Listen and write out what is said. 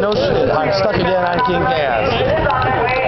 No shit. I'm stuck again on King Gas.